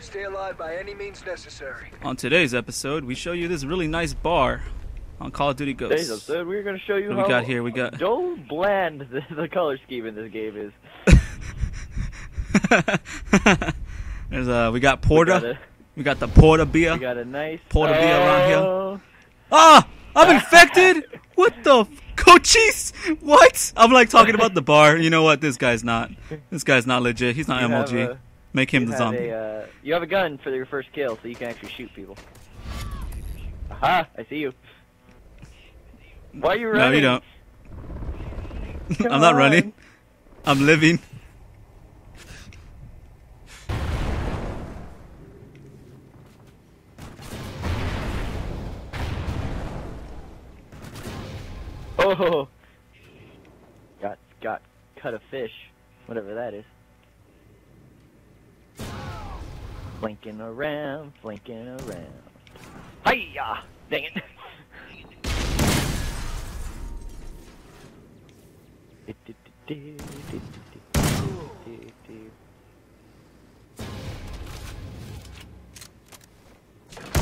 Stay alive by any means necessary. On today's episode, we show you this really nice bar on Call of Duty Today's Ghosts. episode, we're going to show you What we got here? We got- Joe bland the, the color scheme in this game is. There's uh, we got We Porta. got a, We got the Porta beer. we got a nice. Porta beer around here. Oh, Ah! I'm infected! What the f- Cochise? What? I'm like talking about the bar. You know what? This guy's not. This guy's not legit. He's not You have MLG. Make him You the zombie. a, uh, you have a gun for your first kill, so you can actually shoot people. Aha! I see you. Why are you running? No, you don't. I'm not on. running. I'm living. Oh! Got got cut a fish, whatever that is. Flanking around, flanking around. Hiya! Dang it!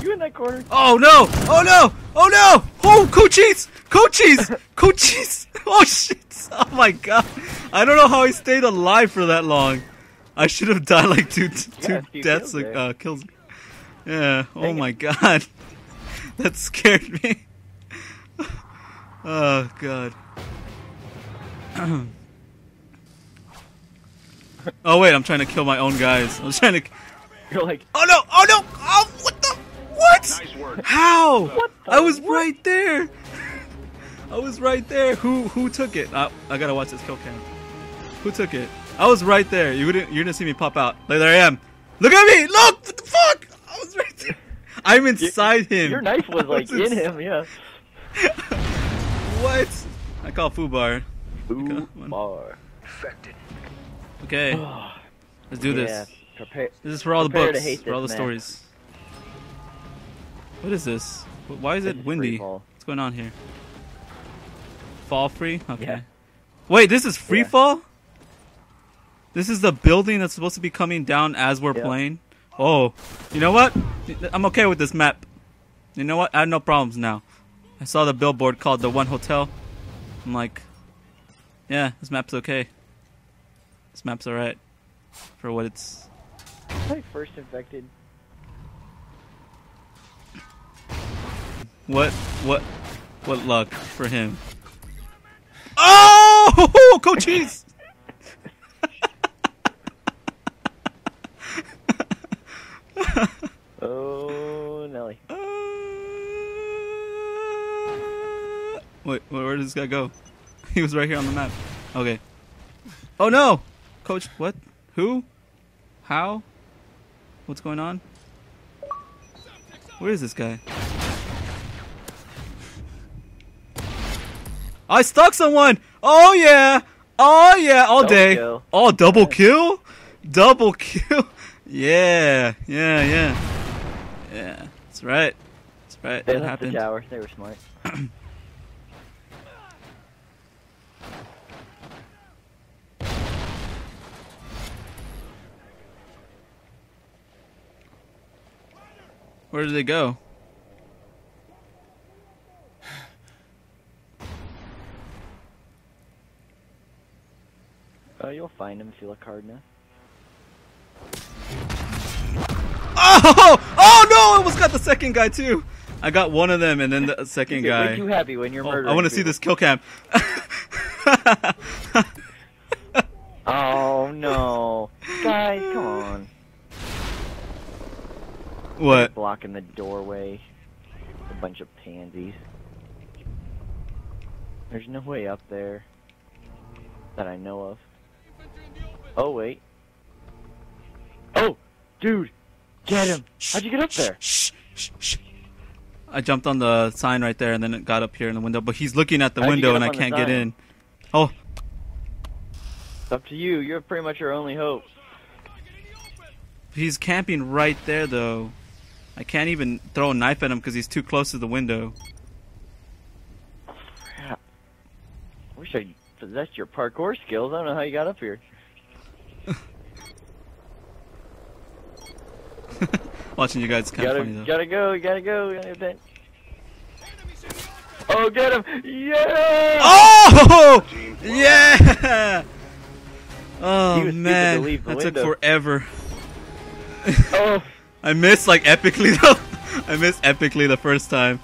You in that corner? Oh no! Oh no! Oh no! Oh, Cochise! Cochise! Cochise! Oh shit! Oh my god! I don't know how he stayed alive for that long. I should have died like two, two Yeah, deaths, kills there. uh, kills. Yeah. Oh Dang it. my god. That scared me. Oh god. oh wait, I'm trying to kill my own guys. I was trying to. You're like, Oh no! Oh no! Oh what the? What? Nice. How? What the I was what? right there. I was right there. Who who took it? Uh, I gotta watch this kill cam. Who took it? I was right there. You wouldn't. You're gonna see me pop out. Like, there I am. Look at me. Look. What the fuck? I was right there. I'm inside him. your knife was I like in him, yeah. What? I call Fubar. Ooh, one. bar. Infected. Okay, let's do this. Yeah, prepare. This is for all the books. For all the man. stories. What is this? Why is This it is windy? fall. What's going on here? Fall free? Okay. Yeah. Wait, this is free Yeah. fall? This is the building that's supposed to be coming down as we're Yeah. playing? Oh, you know what? I'm okay with this map. You know what? I have no problems now. I saw the billboard called the One Hotel. I'm like, yeah, this map's okay. This map's alright for what it's. My first infected. What? What? What luck for him? Oh, Cochise! Oh, Nelly. Uh, Wait, where, did this guy go? He was right here on the map. Okay. Oh no! Coach, what? Who? How? What's going on? Where is this guy? I stuck someone! Oh yeah! Oh yeah! All Double day! kill. Oh, double kill? Double kill? Yeah, yeah, yeah. Yeah, that's right. That's right. They That left the happened. tower. They were smart. Where did they go? Oh, you'll find them if you look hard enough. Oh! Oh no! I almost got the second guy too. I got one of them and then the second You get way guy. too happy when you're Oh, murdering. I want to see this kill cam. Oh no, guys, come on! what? Blocking the doorway. A bunch of pansies. There's no way up there that I know of. Oh wait. Oh, dude, get him! How'd you get up there? Shh, shh, shh. I jumped on the sign right there and then it got up here in the window, but he's looking at the How'd window and I up on the can't get in. Oh, It's up to you. You're pretty much our only hope. he's camping right there though. I can't even throw a knife at him because he's too close to the window. Crap. I wish I possessed your parkour skills. I don't know how you got up here. Watching you guys is kind of Gotta, funny though. gotta go, gotta go. gotta vent. Oh, get him! Yeah! Oh! Yeah! Oh He was stupid man, that took forever. Oh, I missed like epically though. I missed epically the first time.